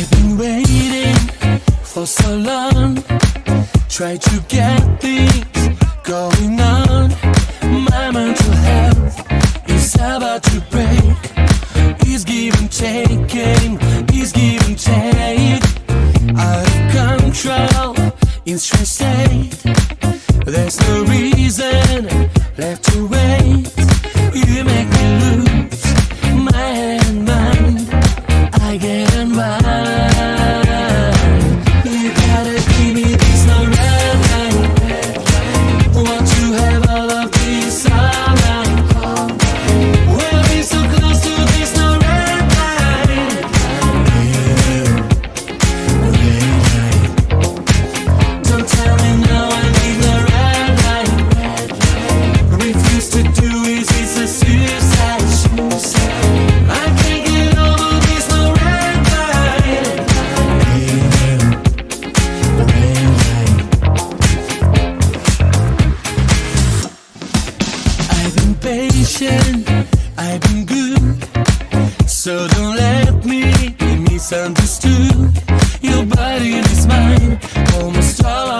I've been waiting for so long. Try to get things going on. My mental health is about to break. It's give and taking, it's give and take. Out of control, in stress state. There's no reason left to wait. You make me lose my head and mind. I get unwind. patient, I've been good. So don't let me be misunderstood. Your body is mine, almost all.